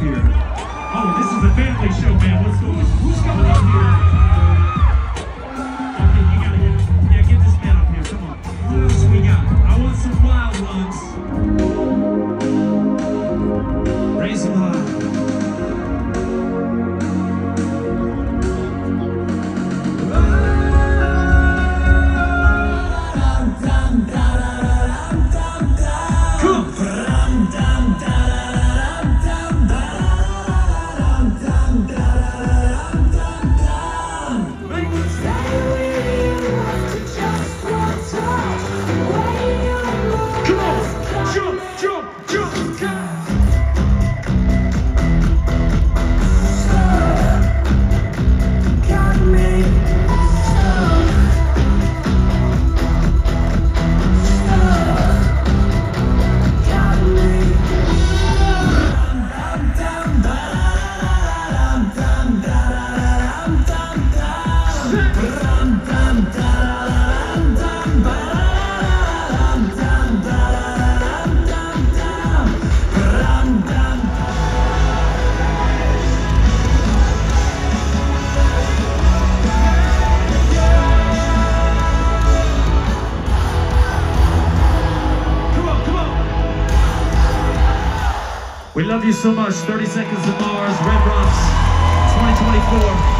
here. Oh, this is a family show, man. What's going on? Who's coming We love you so much. 30 Seconds to Mars, Red Rocks, 2024.